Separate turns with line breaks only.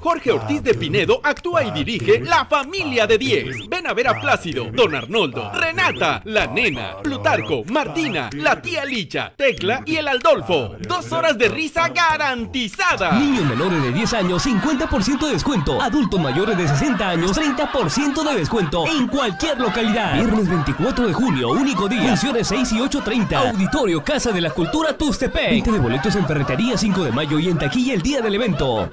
Jorge Ortiz de Pinedo actúa y dirige La Familia de 10. Ven a ver a Plácido, Don Arnoldo, Renata, la nena, Plutarco, Martina, la tía Licha, Tecla y el Aldolfo. Dos horas de risa garantizada.
Niños menores de 10 años, 50% de descuento. Adultos mayores de 60 años, 30% de descuento en cualquier localidad. Viernes 24 de junio, único día. Funciones 6 y 8.30. Auditorio Casa de la Cultura Tuxtepec. 20 de boletos en Ferretería 5 de mayo y en taquilla el día del evento.